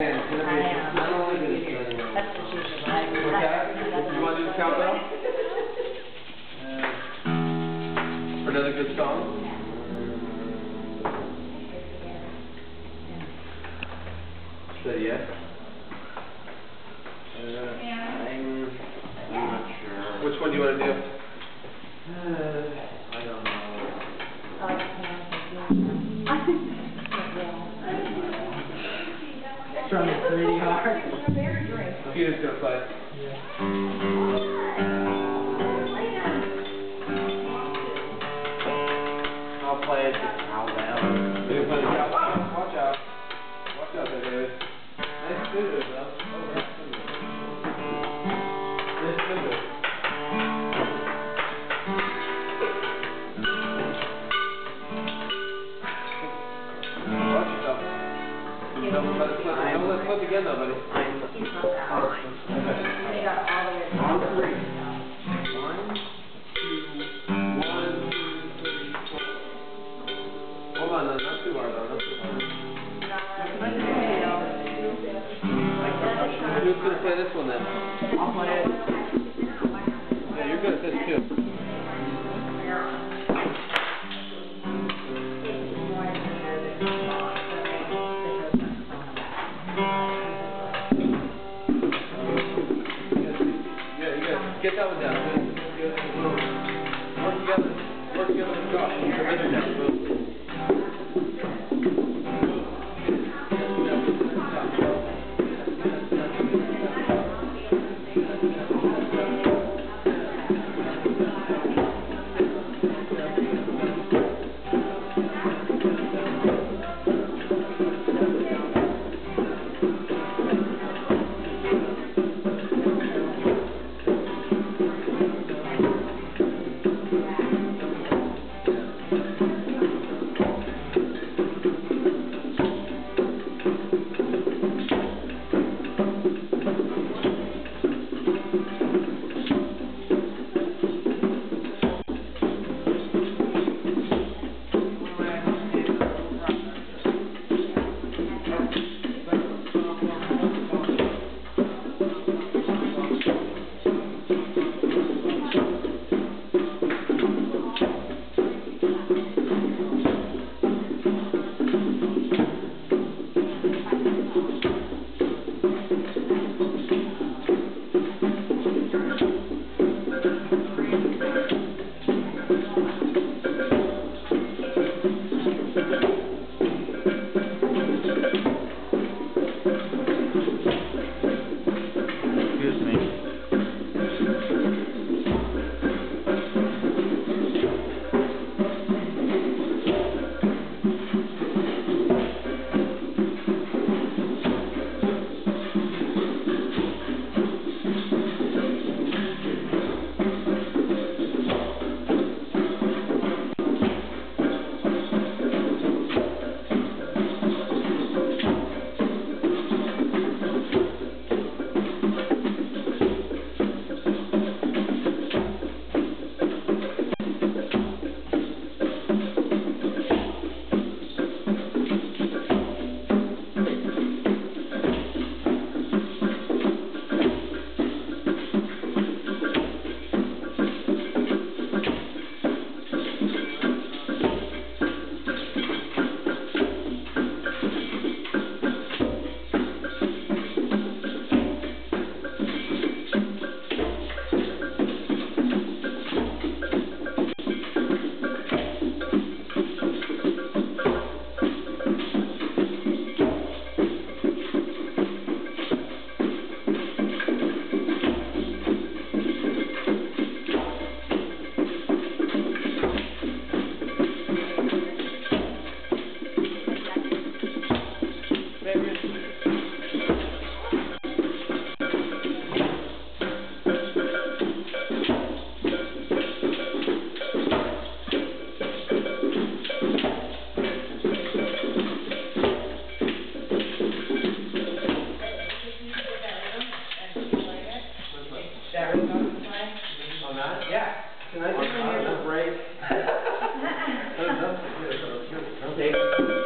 You wanna do the another good song? Say yes. I'm, I'm not sure. Which one do you wanna do? I Trying pretty hard. Peter's gonna play. I'll play it just Alabama. You gonna play the countdown? Watch out. Watch out there, David. Nice scissors, though. Oh, nice scissors. Nice scissors. Don't let it slip, don't let it slip again though, buddy. I'm fine. On on. Who's gonna play this one then? I'll play it. Yeah, you're good at this too. conversation.